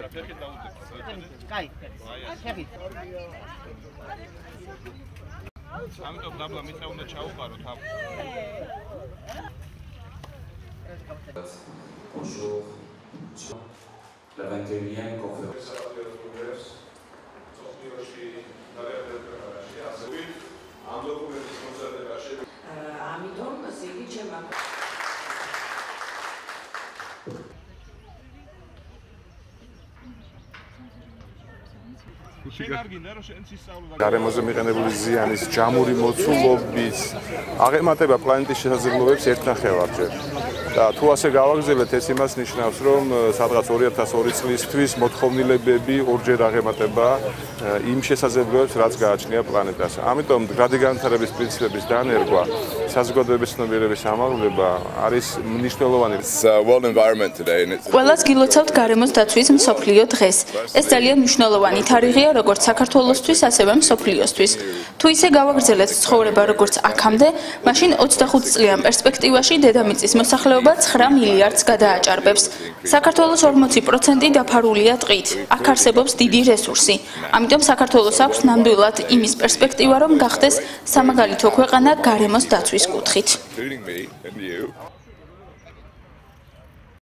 საფეხი დაუდეთ. კაი, ფეხი. ამიტომ დაბლა მიწა უნდა ჩაუყაროთ ამ. Bonjour. La 21e conférence. შენ არ გინდა რომ შენ ისწავლო გარემოზე მიყენებული ზიანის ჯამური მოცულობის აღემატება პლანეტის შესაძლებლობებს ერთხნახევარჯერ. და თუ ასე გავაგზავნეთ, ეს იმას ნიშნავს, რომ სადღაც 2002 წლისთვის მოთხოვნილებები ორჯერ აღემატება იმ შესაძლებლობებს, რაც გააჩნია პლანეტას. ამიტომ გრადი განვითარების პრინციპების დანერგვა, საზოგადოების ცნობიერების ამაღლება არის მნიშვნელოვანი. It's ყველას გილოცავთ გარემოს დაცვის მსოფლიო დღეს. ეს ძალიან მნიშვნელოვანი თარიღია როგორც საქართველოსთვის, ასევე მსოფლიოსთვის. თუ ისე გავაგრძელეთ ცხოვრება როგორც აქამდე, მაშინ 25 წლიან პერსპექტივაში დედამიწის მოსახლეობა 9 მილიარდს გადააჭარბებს. საქართველოს 40% დაფარულია ტყით. აქ არსებობს დიდი რესურსი. ამიტომ საქართველოს აქვს ნამდვილად იმის პერსპექტივა, რომ გახდეს სამაგალითო ქვეყანა გარემოს დაცვის კუთხით.